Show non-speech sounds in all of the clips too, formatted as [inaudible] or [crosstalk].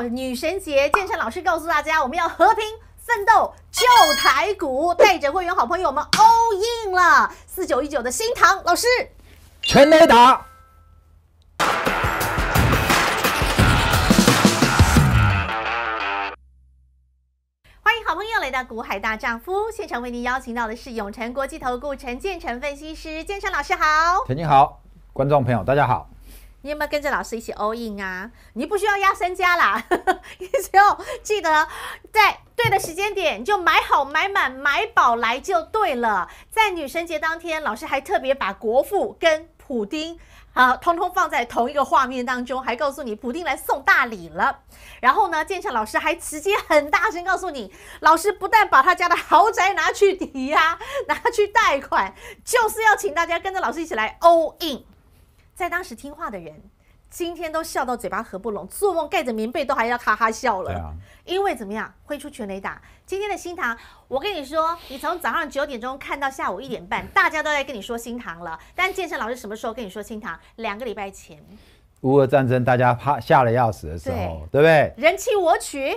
到女神节，建成老师告诉大家，我们要和平奋斗救台股，带着会员好朋友们 all in 了。四九一九的新塘老师，全雷打。欢迎好朋友来到股海大丈夫现场，为您邀请到的是永诚国际投顾陈建成分析师，建成老师好。陈静好，观众朋友大家好。你有没有跟着老师一起 all in 啊？你不需要压身家啦，[laughs] 你只要记得在对的时间点就买好买满买饱来就对了。在女神节当天，老师还特别把国父跟普丁啊，通通放在同一个画面当中，还告诉你普丁来送大礼了。然后呢，建成老师还直接很大声告诉你，老师不但把他家的豪宅拿去抵押、拿去贷款，就是要请大家跟着老师一起来 all in。在当时听话的人，今天都笑到嘴巴合不拢，做梦盖着棉被都还要哈哈笑了。因为怎么样，挥出全雷打。今天的新塘，我跟你说，你从早上九点钟看到下午一点半，大家都在跟你说新塘了。但健身老师什么时候跟你说新塘？两个礼拜前，乌俄战争大家怕吓得要死的时候，对不对？人气我取，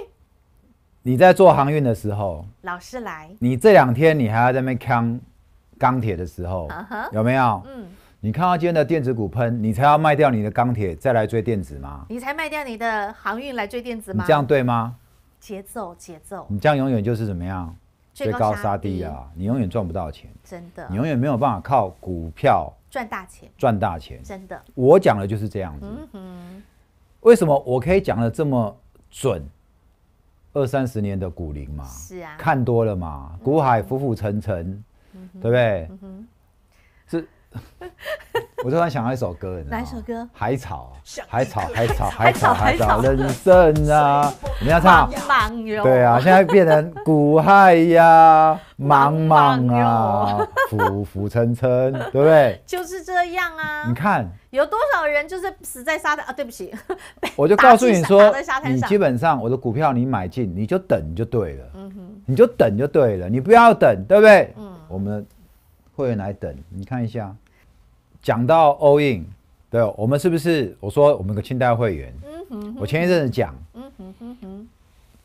你在做航运的时候，老师来，你这两天你还要在那边扛钢铁的时候有没有？嗯，你看到今天的电子股喷，你才要卖掉你的钢铁，再来追电子吗？你才卖掉你的航运来追电子吗？你这样对吗？节奏节奏，你这样永远就是怎么样？追高杀低低啊！你永远赚不到钱，真的你永远没有办法靠股票赚大钱，赚大钱。真的，我讲的就是这样子。嗯哼，为什么我可以讲的这么准？二三十年的股龄嘛，是啊，看多了嘛，股海浮浮沉沉，对不对？嗯是，[laughs] 我突然想到一首歌，你知道吗？哪一首歌？海草，海草，海草，海草海草，人生啊！[laughs] 你要唱？对啊，现在变成古海呀，[laughs] 茫茫啊，浮浮沉沉，对不对？就是这样啊。你看，有多少人就是死在沙滩啊？对不起，我就告诉你说你基本上我的股票你买进，你就等就对了，嗯哼，你就等就对了，你不要等，对不对？嗯。我们的会员来等，你看一下，讲到 all in，对，我们是不是？我说我们有个清代会员，嗯哼，我前一阵子讲，嗯哼哼哼，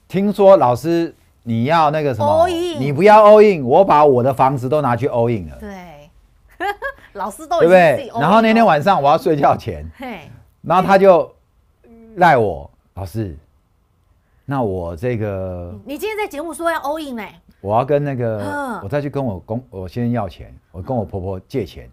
听说老师你要那个什么 all in 你不要 all in，我把我的房子都拿去 all in 了，对，[laughs] 老师都对不对？然后那天晚，上我要睡觉前，嘿，然后他就赖我，老师，那我这个你今天在节目说要 all in 呢，我要跟那个嗯。我再去跟我公我先生要钱，我跟我婆婆借钱，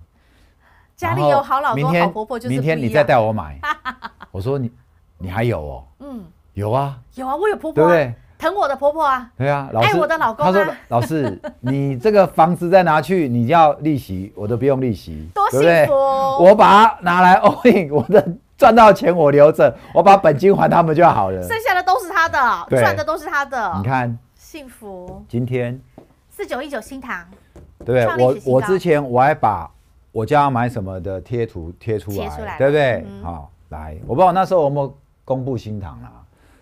家里有好老公好婆婆就是明天你再带我买，[laughs] 我说你你还有哦，嗯，有啊，有啊，我有婆婆啊，对不对？疼我的婆婆啊，对啊，老师，爱我的老公啊。他说老师，[laughs] 你这个房子再拿去，你要利息，我都不用利息，多对不对？幸福哦。我把它拿来 all in，我的赚到钱我留着，[laughs] 我把本金还他们就好了。剩下的都是他的，赚的都是他的，你看。幸福。今天，四九一九新塘。对我我之前我还把我家要买什么的贴图贴出来，对不对？嗯。好，来，我不知道那时候有没有公布新塘啦，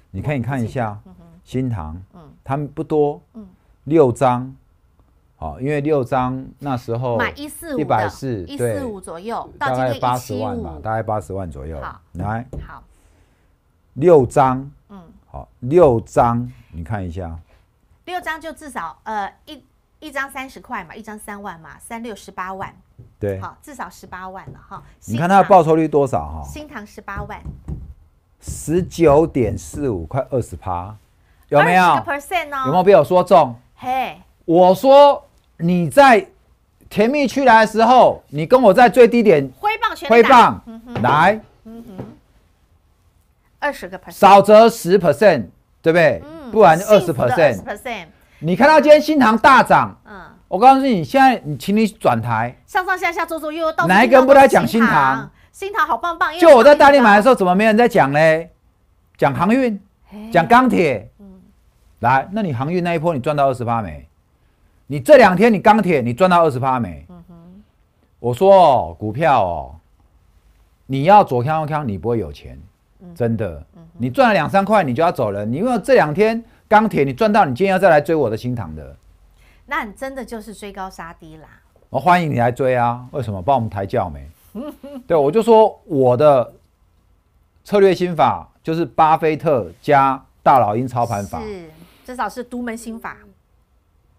你可以看一下新塘，嗯。他们不多嗯，六张，好，因为六张那时候买一四五一百四，一对四五左右，大概八十万吧，大概八十万左右。好。来，好，六张，嗯，好，六张，你看一下，六张就至少呃一一张三十块嘛，一张三万嘛，三六十八万，对，好，至少十八万了哈。你看它的报酬率多少哈？新塘十八万，十九点四五，快二十趴，有没有？percent 哦？有没有被我说中？嘿，我说你在甜蜜区来的时候，你跟我在最低点挥棒全挥棒嗯来，二十个 percent，少则十 percent，对不对？不然就二十二十 percent。percent，你看到今天新塘大涨，嗯，我告诉你，现在你请你转台，上上下下左左右右，到哪一个人不来讲新新塘？新塘好棒棒，就我在大力买的时候，怎么没人在讲嘞？讲航运，嘿讲钢铁。来，那你航运那一波你赚到二十趴没？你这两天你钢铁你赚到二十趴没？我说哦，股票哦，你要左康右康，你不会有钱，真的。你赚了两三块，你就要走人。你因为这两天钢铁你赚到，你今天要再来追我的新塘的，那你真的就是追高杀低啦。我欢迎你来追啊！为什么？帮我们抬轿没？[laughs] 对，我就说我的策略心法就是巴菲特加大老鹰操盘法。是，至少是独门心法。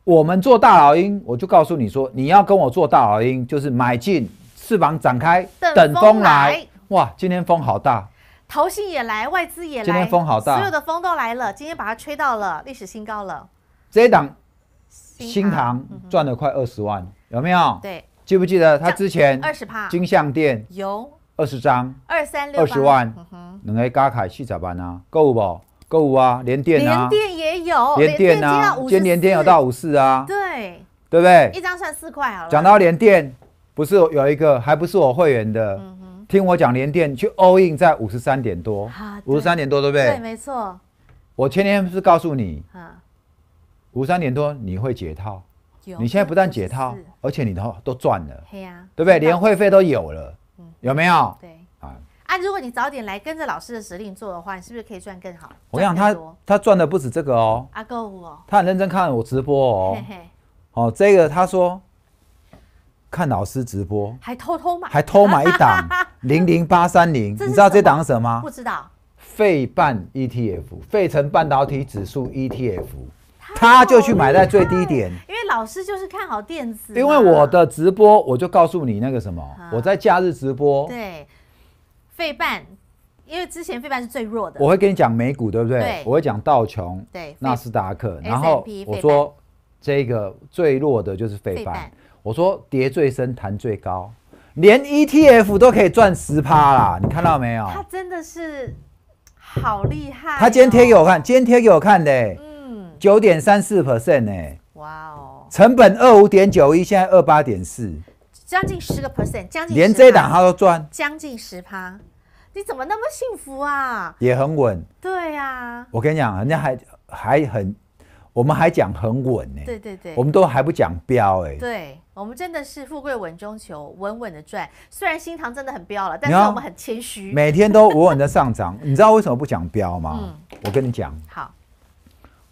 我们做大老鹰，我就告诉你说，你要跟我做大老鹰，就是买进，翅膀展开，等风来。哇，今天风好大，投信也来，外资也来，今天风好大，所有的风都来了，今天把它吹到了历史新高了。这一档新塘赚了快二十万，有没有？对，记不记得他之前二十趴金项店有二十张，二三六二十万，两个加凯去咋办啊，够不？够啊，连电啊，连电也有，连电啊，今天连电有到五四啊，对，对不对？一张算四块好了。讲到连电，不是有一个，还不是我会员的，听我讲连电去 all in 在五十三点多，五十三点多对不对？对，没错。我前天不是告诉你，五三年多你会解套，你现在不但解套，而且你都都赚了，对不对？连会费都有了，有没有？对。啊，如果你早点来跟着老师的指令做的话，你是不是可以赚更好？我想他他赚的不止这个哦，阿够哦，他很认真看我直播哦，哦，这个他说看老师直播。还偷偷买，还偷买一档 [laughs] 零零八三零，你知道这档是什么吗？不知道，费半 ETF，费城半导体指数 ETF，[laughs] 他就去买在最低点，因为老师就是看好电子，因为我的直播我就告诉你那个什么，我在假日直播，对。费半，因为之前费半是最弱的。我会跟你讲美股，对不对？对。我会讲道琼、对纳斯达克，然后我说这个最弱的就是费半。我说跌最深，弹最高，连 ETF 都可以赚十趴啦！你看到没有？他真的是好厉害。他今天贴给我看，今天贴给我看的，嗯，九点三四 percent 呢。哇哦。成本二五点九一，现在二八点四。将近十个 percent，将近连这档他都赚，将近十趴，你怎么那么幸福啊？也很稳，对呀。我跟你讲，人家还还很，我们还讲很稳呢。对对对，我们都还不讲标哎。对，我们真的是富贵稳中求，稳稳的赚。虽然新塘真的很标了，但是我们很谦虚，每天都稳稳的上涨。你知道为什么不讲标吗？嗯，我跟你讲。好，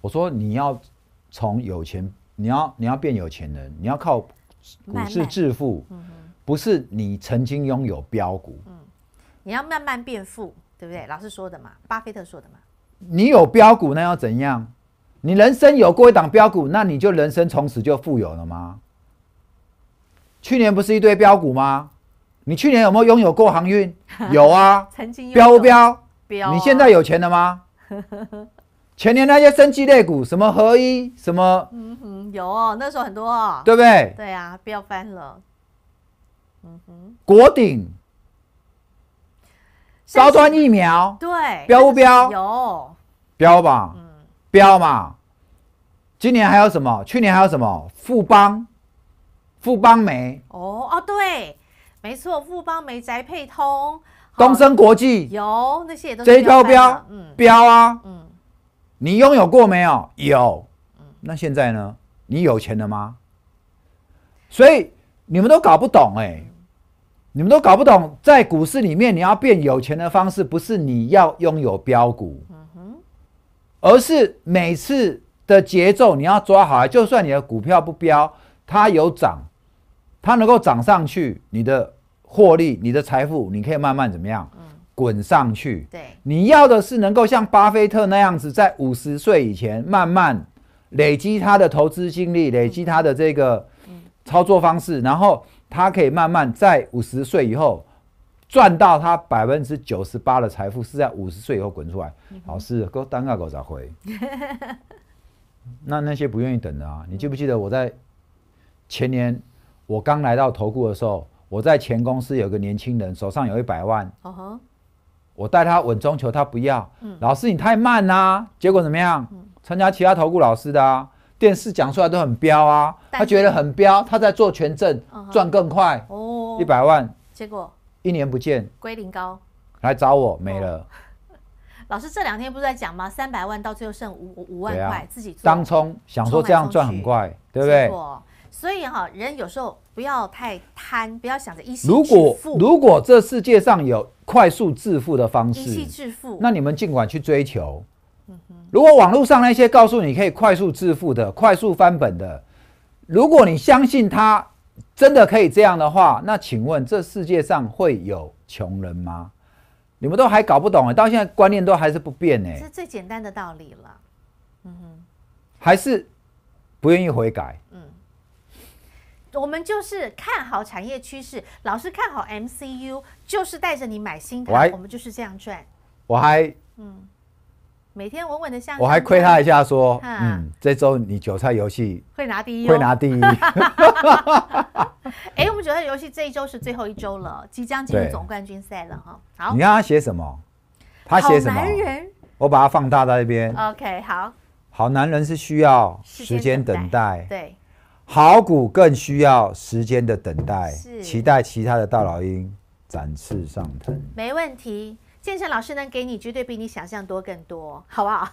我说你要从有钱，你要你要变有钱人，你要靠。股市致富，不是你曾经拥有标股，嗯，你要慢慢变富，对不对？老师说的嘛，巴菲特说的嘛。你有标股，那要怎样？你人生有过一档标股，那你就人生从此就富有了吗？去年不是一堆标股吗？你去年有没有拥有过航运？[laughs] 有啊，曾经标不标？标。你现在有钱了吗？[laughs] 前年那些生机类股，什么合一，什么，嗯哼，有哦，那时候很多哦，对不对？对啊，飙翻了。嗯哼，国鼎，高端疫苗，对，标不标？有，标吧，嗯，标嘛。今年还有什么？去年还有什么？富邦，富邦煤。哦哦，对，没错，富邦煤、宅配通、东升国际，有那些也都这一标标，嗯，标啊，嗯。你拥有过没有？有。那现在呢？你有钱了吗？所以你们都搞不懂哎，你们都搞不懂，在股市里面你要变有钱的方式，不是你要拥有标股，而是每次的节奏你要抓好。就算你的股票不标，它有涨，它能够涨上去，你的获利、你的财富，你可以慢慢怎么样？滚上去，对，你要的是能够像巴菲特那样子，在五十岁以前慢慢累积他的投资经历，累积他的这个操作方式，然后他可以慢慢在五十岁以后赚到他百分之九十八的财富，是在五十岁以后滚出来。老师，给我单个狗咋回？[laughs] 那那些不愿意等的啊，你记不记得我在前年我刚来到投顾的时候，我在前公司有个年轻人手上有一百万，哦我带他稳中求，他不要。老师，你太慢啦！结果怎么样？参加其他投顾老师的啊，电视讲出来都很彪啊，他觉得很彪，他在做权证赚更快。哦，一百万。结果？一年不见，归零高，来找我没了。[laughs] 老师这两天不是在讲吗？三百万到最后剩五五万块，自己当冲，想说这样赚很快，对不对？所以哈，人有时候不要太贪，不要想着一夕如果如果这世界上有快速致富的方式，一夕致富，那你们尽管去追求。如果网络上那些告诉你可以快速致富的、快速翻本的，如果你相信他真的可以这样的话，那请问这世界上会有穷人吗？你们都还搞不懂哎，到现在观念都还是不变哎这，是最简单的道理了。嗯还是不愿意悔改。我们就是看好产业趋势，老师看好 MCU，就是带着你买新台，我们就是这样赚，我还每天稳稳的向。我还亏他一下说，嗯嗯，这周你韭菜游戏会拿第一、哦，会拿第一。[laughs] 哎，我们韭菜游戏这一周是最后一周了，即将进入对总冠军赛了哈。好你，看他写什么？他写什么好？男人我把它放大在那边。，OK，好，好男人是需要时时间等待，对，好股更需要时间的等待。是期待其他的大老鹰展翅上腾。没问题。建成老师能给你绝对比你想象多更多，好不好？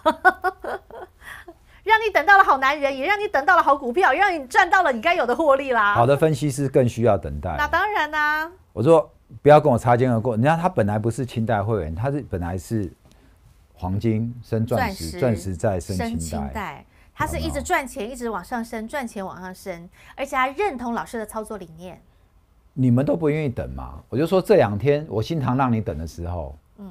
[laughs] 让你等到了好男人，也让你等到了好股票，也让你赚到了你该有的获利啦。好的分析师更需要等待。那当然啦、我说不要跟我擦肩而过，人家他本来不是清代会员，他是本来是黄金升钻石，钻石再升升清代。他是一直赚钱，一直往上升，赚钱往上升，而且他认同老师的操作理念。你们都不愿意等嘛？我就说这两天我心疼让你等的时候，嗯，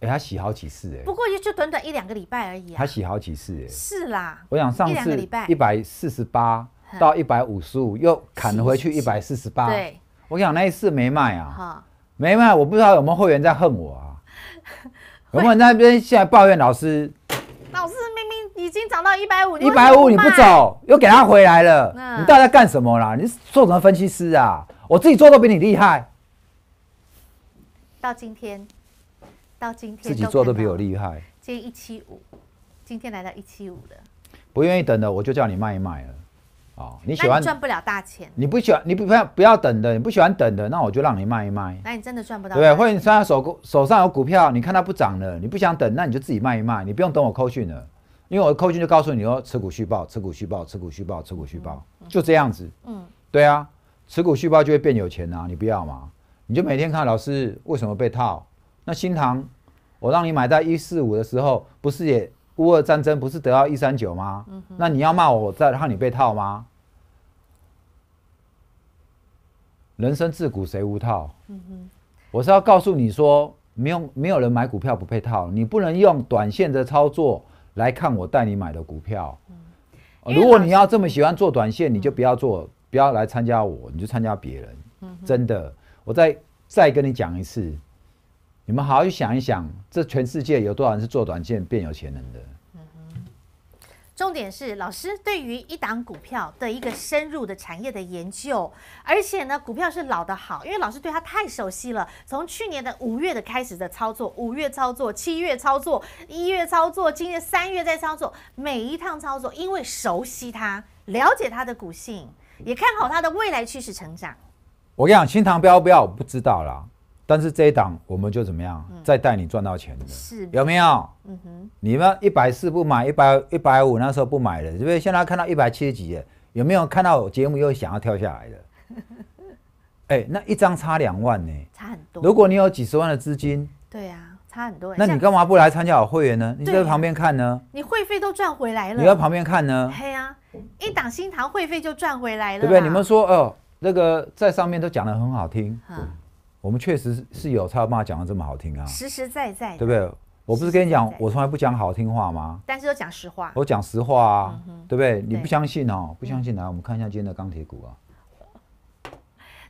哎、他洗好几次哎、不过也就短短一两个礼拜而已啊。他洗好几次哎、是啦，我想上个次礼拜一百四十八到一百五十五，又砍回去一百四十八。对，我跟你讲那一次没卖啊，哈，没卖，我不知道有没有会员在恨我啊？[laughs] 有没有那边现在抱怨老师已经涨到一百五，一百五你不，走，又给他回来了，嗯你到底在干什么啦？你做什么分析师啊？我自己做都比你厉害，到今天，到今天自己做都比我害。厉害，今天一七五，今天来到一七五了，不愿意等的我就叫你卖一卖了。哦，你喜欢赚不了大钱，你不喜欢你不要不要等的，你不喜欢等的，那我就让你卖一卖。那你真的赚不到对。或者你现在手手上有股票，你看它不涨了，你不想等，那你就自己卖一卖，你不用等我扣讯了，因为我的扣讯就告诉你说持股续报、持股续报、持股续报、持股续报，就这样子。嗯，对啊，持股续报就会变有钱啊，你不要嘛？你就每天看老师为什么被套？那新塘，我让你买在一四五的时候，不是也乌俄战争不是得到一三九吗？那你要骂我，我再让你被套吗？人生自古谁无套？我是要告诉你说，没有没有人买股票不配套，你不能用短线的操作来看我带你买的股票。嗯如果你要这么喜欢做短线，你就不要做，不要来参加我，你就参加别人。真的，我再再跟你讲一次，你们好好去想一想，这全世界有多少人是做短线变有钱人的？重点是老师对于一档股票的一个深入的产业的研究，而且呢，股票是老的好，因为老师对它太熟悉了。从去年的五月的开始的操作，五月操作，七月操作，一月操作，今年三月在操作，每一趟操作，因为熟悉它，了解它的股性，也看好它的未来趋势成长。我跟你讲，新塘标不要我不知道啦，但是这一档我们就怎么样，再带你赚到钱的，是，有没有？嗯哼，你们一百四不买，一百一百五那时候不买的，对不对？现在看到一百七十几了，有没有看到我节目又想要跳下来的？[laughs] 哎、那一张差两万呢、差很多。如果你有几十万的资金，对呀，差很多。那你像干嘛不来参加我会员呢？你在旁边看呢？你会费都赚回来了，你在旁边看呢？嘿呀、一档新塘会费就赚回来了啦，对不对？你们说哦，那个在上面都讲的很好听，嗯我们确实是有才有办法讲的这么好听啊，实实在在的，对不对？我不是跟你讲我从来不讲好听话吗？但是都讲实话，我讲实话啊，对不对？你不相信哦，不相信来，我们看一下今天的钢铁股啊。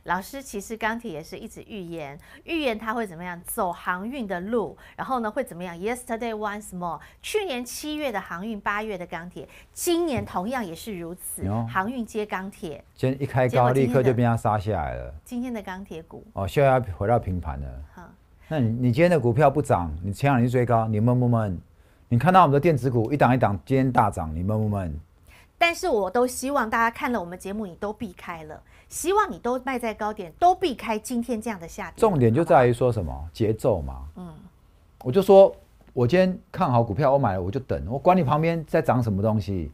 老师其实钢铁也是一直预言，预言它会怎么样走航运的路，然后呢会怎么样？Yesterday once more，去年七月的航运，八月的钢铁，今年同样也是如此哟，航运接钢铁，今天一开高，立刻就被它杀下来了。今天的钢铁股，哦，现在要回到平盘了。哈，那你你今天的股票不涨，你前两天追高，你闷不闷？你看到我们的电子股一档一档今天大涨，你闷不闷？但是我都希望大家看了我们节目，你都避开了，希望你都卖在高点，都避开今天这样的下跌。重点就在于说什么节奏嘛。嗯，我就说我今天看好股票，我买了我就等，我管你旁边在涨什么东西。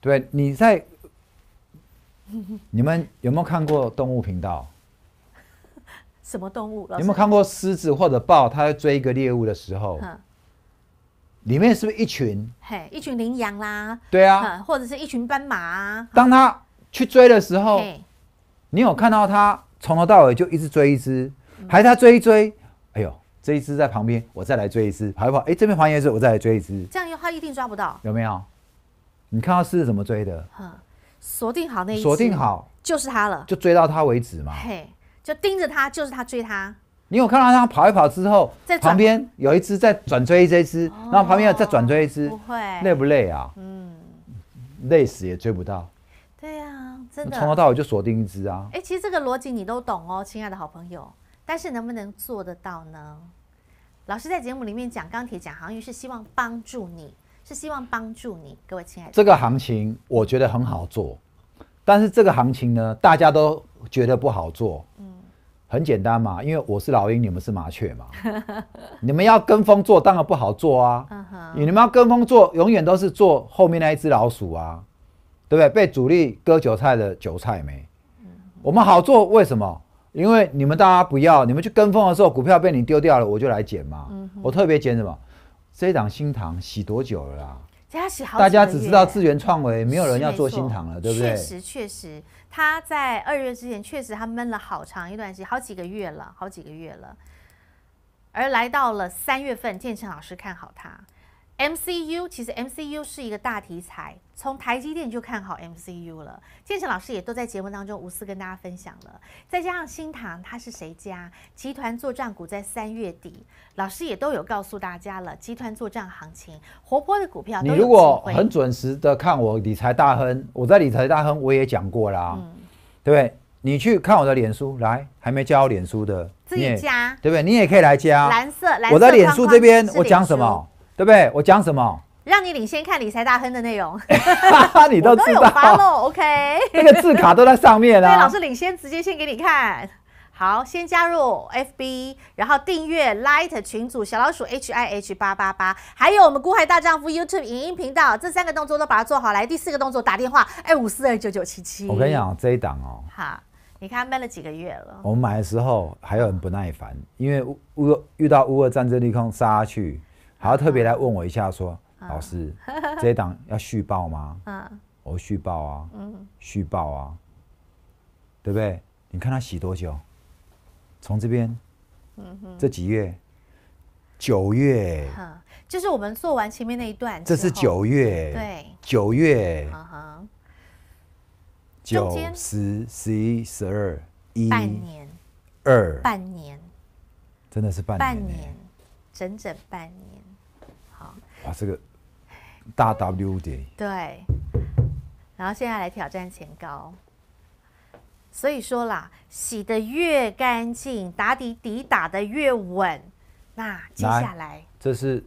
对，你在 [laughs] 你们有没有看过动物频道？什么动物？有没有看过狮子或者豹，它在追一个猎物的时候，哼里面是不是一群？嘿，一群羚羊啦，对啊，嗯或者是一群斑马啊，当它去追的时候，你有看到它从头到尾就一直追一只，嗯还是它追一追，哎呦，这一只在旁边，我再来追一只，跑一跑，哎，这边还原一只，我再来追一只，这样又他一定抓不到。有没有？你看到狮子怎么追的？哼，锁定好那一只锁定好就是他了。就追到它为止嘛。嘿，就盯着他，就是他追他。你有看到它跑一跑之后在，旁边有一只在转追这一只，然后旁边又再转追一只不，会，累不累啊？嗯，累死也追不到，真的。从头到尾就锁定一只啊。哎，其实这个逻辑你都懂哦，亲爱的好朋友。但是能不能做得到呢？老师在节目里面讲钢铁讲航运，是希望帮助你，是希望帮助你，各位亲爱的。这个行情我觉得很好做，但是这个行情呢，大家都觉得不好做。嗯很简单嘛，因为我是老鹰，你们是麻雀嘛，[laughs] 你们要跟风做，当然不好做啊。嗯哼，你们要跟风做，永远都是做后面那一只老鼠啊，对不对？被主力割韭菜的韭菜没？我们好做，为什么？因为你们大家不要，你们去跟风的时候，股票被你丢掉了，我就来捡嘛。我特别捡什么？这一档新塘洗多久了啦？大家只知道资源创维，没有人要做新塘了，对不对确？实，确实，他在二月之前确实他闷了好长一段时间，好几个月了，好几个月了。而来到了三月份，建成老师看好它。MCU 其实 MCU 是一个大题材，从台积电就看好 MCU 了。建成老师也都在节目当中无私跟大家分享了。再加上新塘它是谁家集团作战股，在三月底，老师也都有告诉大家了，集团作战行情活泼的股票你如果很准时的看我理财大亨，我在理财大亨我也讲过啦，对不对？你去看我的脸书，来还没加我脸书的，自己加对不对？你也可以来加。蓝色蓝色我在脸书这边我讲什么？对不对？我讲什么？让你领先看理财大亨的内容，[laughs] 你都知我都有发。OK，[laughs] 那个字卡都在上面对，老啊。师领先直接先给你看。好，先加入 FB，然后订阅 Light 群组小老鼠 H I H 八八八，还有我们孤海大丈夫 YouTube 影音频道，这三个动作都把它做好来。第四个动作打电话，哎，五四二九九七七。我跟你，讲，这一档哦，好，你看闷了几个月了，我们买的时候还有很不耐烦，因为乌乌遇到乌俄战争利空杀下去，还要特别来问我一下说，老师，[laughs] 这一档要续报吗？嗯我说续报啊，嗯，续报啊，对不对？你看它洗多久？从这边，这几月？九月，哼，就是我们做完前面那一段，这是，九月，对，九月，哈哈，九十、十一、十二、一、半年，二，半年，真的是半半年半。年，整整半年。好，哇，这个大 W 点，对。然后现在来挑战前高，所以说啦，洗的越干净，打底底打的越稳，那接下来这是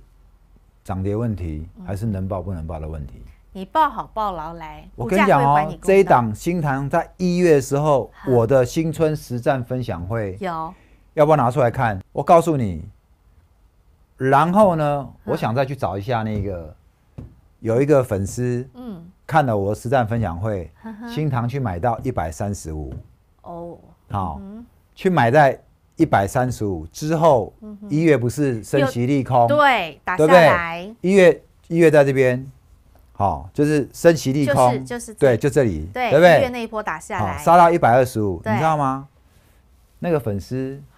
涨跌问题，嗯还是能报不能报的问题？你报好报牢来，我跟你讲哦这一档新塘在一月的时候，我的新春实战分享会，有要不要拿出来看？我告诉你。然后呢，我想再去找一下那个，有一个粉丝嗯。看了我的实战分享会，新塘去买到一百三十五，哦，好，去买在一百三十五之后，一月不是升息利空，嗯对，打下来，一月一月在这边，好，就是升息利就空，是就是对，就这里，对，对不一月对？那一波打下，来，杀到一百二十五，你知道吗？那个粉丝好，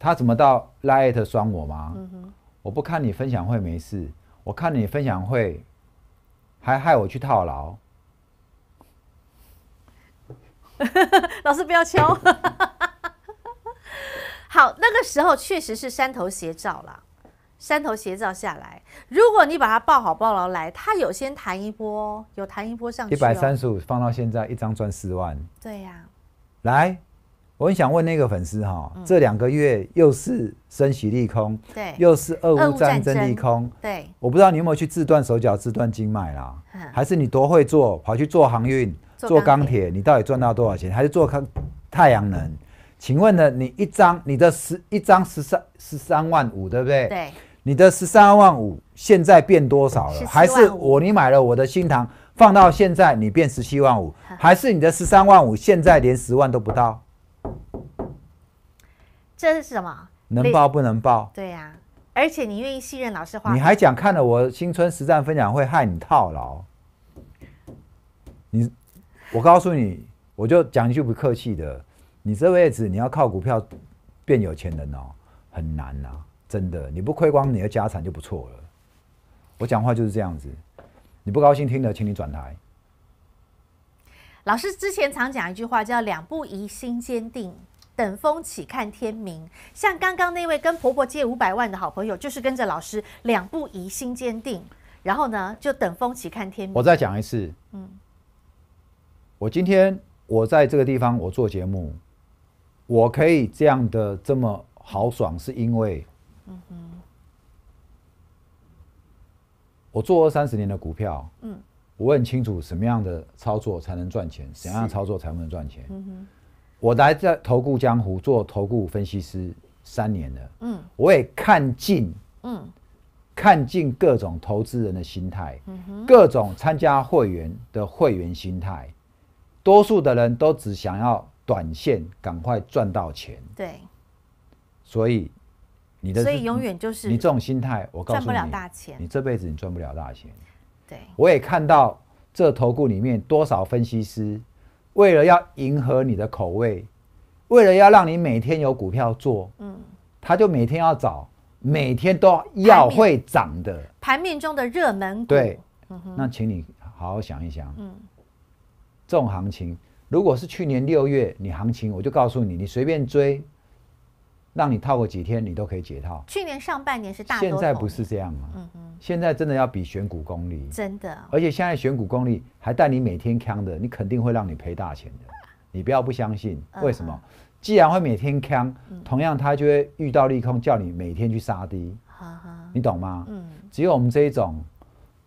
他怎么到 Light 酸我吗？嗯我不看你分享会没事，我看你分享会还害我去套牢。[laughs] 老师不要敲。[laughs] 好，那个时候确实是山头斜照啦，山头斜照下来，如果你把它抱好抱牢来，它有先弹一波，有弹一波上去、哦，一百三十五放到现在，一张赚四万。对呀、来，我很想问那个粉丝哈，嗯这两个月又是升息利空，对又是俄俄乌乌战争利空，对，我不知道你有没有去自断手脚、自断经脉啦，嗯还是你多会做，跑去做航运、做做钢铁钢铁，你到底赚到多少钱？还是做康太阳能？请问呢，你一张你的十一张十三十三万五，对不对？对，你的十三万五现在变多少了？还是我你买了我的新塘放到现在你变十七万五？还是你的十三万五现在连十万都不到？这是什么？能报不能报？对呀、而且你愿意信任老师话，你还讲看了我新春实战分享会害你套牢？你，我告诉你，我就讲一句不客气的，你这辈子你要靠股票变有钱人哦，很难呐、真的，你不亏光你的家产就不错了。我讲话就是这样子，你不高兴听了，请你转台。老师之前常讲一句话，叫“两不疑，心坚定”。等风起，看天明。像刚刚那位跟婆婆借五百万的好朋友，就是跟着老师两不疑，心坚定，然后呢就等风起，看天明。我再讲一次，嗯，我今天我在这个地方我做节目，我可以这样的这么豪爽，是因为，我做二三十年的股票，嗯。我很清楚什么样的操作才能赚钱，什么样的操作才能赚钱。嗯哼，我来在投顾江湖做投顾分析师三年了，嗯。我也看尽嗯。看尽各种投资人的心态，嗯，各种参加会员的会员心态，多数的人都只想要短线赶快赚到钱，对，所以你的所以永远就是你这种心态，我告诉你，赚不了大钱。你。这辈子你赚不了大钱。对，我也看到这投顾里面多少分析师，为了要迎合你的口味，为了要让你每天有股票做，嗯，他就每天要找每天都要会涨的。盘面中的热门股，对，那请你好好想一想，嗯。这种行情，如果是去年六月你行情，我就告诉你，你随便追，让你套个几天，你都可以解套。去年上半年是大多现在不是这样啊，现在真的要比选股功力，真的，而且现在选股功力还带你每天扛的，你肯定会让你赔大钱的。你不要不相信，嗯。为什么？既然会每天扛，同样他就会遇到利空，叫你每天去杀低，你懂吗？嗯。只有我们这一种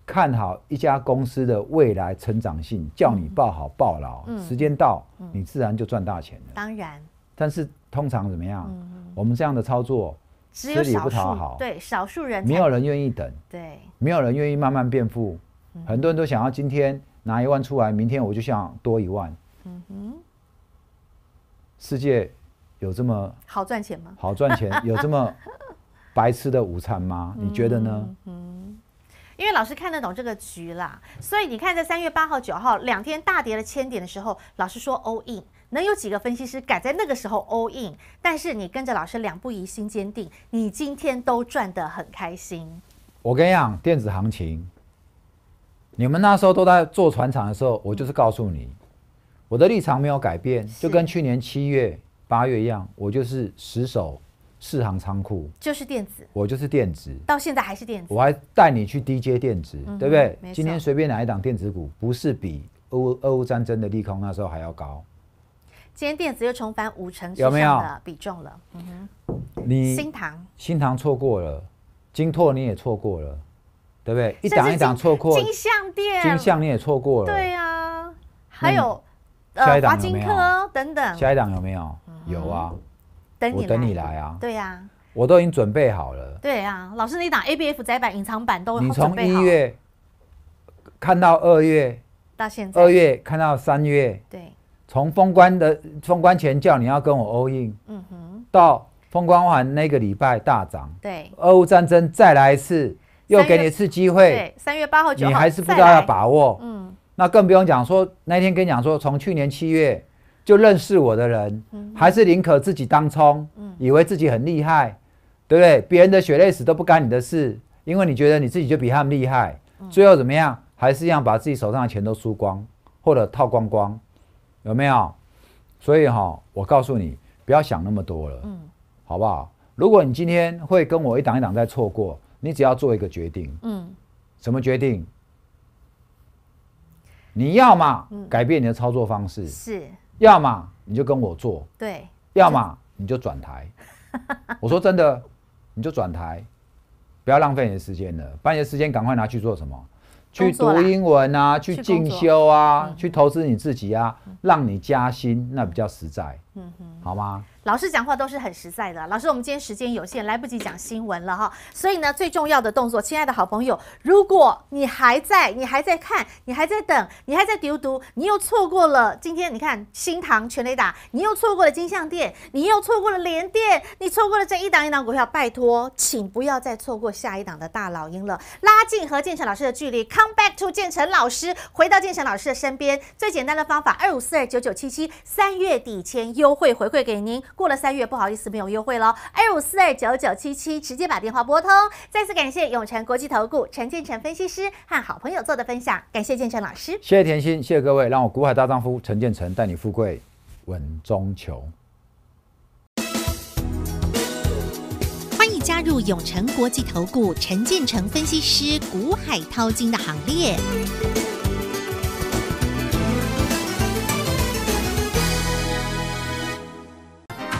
看好一家公司的未来成长性，叫你抱好抱牢，嗯。时间到，你自然就赚大钱了。当然，但是通常怎么样？嗯我们这样的操作，只有少数讨好对少数人没有人愿意等，对，没有人愿意慢慢变富。嗯很多人都想要今天拿一万出来，明天我就想多一万。嗯哼，世界有这么好赚钱吗？好赚钱，[laughs] 有这么白吃的午餐吗？你觉得呢？嗯，因为老师看得懂这个局啦，所以你看在三月八号、九号两天大跌了千点的时候，老师说 all in，能有几个分析师敢在那个时候 all in？但是你跟着老师两步疑，心坚定，你今天都赚得很开心。我跟你讲，电子行情，你们那时候都在做船厂的时候，我就是告诉你，我的立场没有改变，就跟去年七月、八月一样，我就是死守四行仓库，就是电子，我就是电子，到现在还是电子，我还带你去低阶电子，对不对今天随便哪一档电子股，不是比俄乌俄乌战争的利空那时候还要高？今天电子又重返五成之有没有？比重了。嗯哼，你新塘。新塘错过了，金拓你也错过了，对不对？一档一档金错过，金项店，金项你也错过了，对啊，还有呃华金科等等，下一档有没有？有啊，等你我等你来啊。对呀、我都已经准备好了。对呀、老师那一档 A B F 窄版隐藏版都你从一月看到二月，到现在，二月看到三月，对，从封关的封关前叫你要跟我 all in，嗯哼，到封关完那个礼拜大涨，对。俄乌战争再来一次，又给你一次机会，对，三月八号九号你还是不知道要，把握。嗯，那更不用讲说那天跟你讲说，从去年七月就认识我的人，嗯还是宁可自己当冲，嗯。以为自己很厉害，对不对？别人的血泪史都不干你的事，因为你觉得你自己就比他们厉害，嗯。最后怎么样？还是一样把自己手上的钱都输光，或者套光光，有没有？所以哈、我告诉你，不要想那么多了，嗯好不好？如果你今天会跟我一档一档再错过，你只要做一个决定，嗯，什么决定？你要嘛嗯改变你的操作方式，是，要么你就跟我做，对，要么你就转台。[laughs] 我说真的，你就转台，不要浪费你的时间了，把你的时间赶快拿去做什么？去读英文啊，去进修啊，嗯。去投资你自己啊，让你加薪，那比较实在，嗯哼。好吗？老师讲话都是很实在的。老师，我们今天时间有限，来不及讲新闻了哈。所以呢，最重要的动作，亲爱的好朋友，如果你还在，你还在看，你还在等，你还在丢读，你又错过了今天，你看新塘全雷打，你又错过了金项店，你又错过了联电，你错过了这一档一档股票，拜托，请不要再错过下一档的大老鹰了。拉近和建成老师的距离，come back to 建成老师，回到建成老师的身边。最简单的方法，二五四二九九七七，三月底前优惠回馈给您。过了三月，不好意思，没有优惠了。二五四二九九七七，直接把电话拨通。再次感谢永诚国际投顾陈建成分析师和好朋友做的分享，感谢建成老师。谢谢甜心，谢谢各位，让我股海大丈夫陈建成带你富贵稳中求。欢迎加入永诚国际投顾陈建成分析师股海淘金的行列。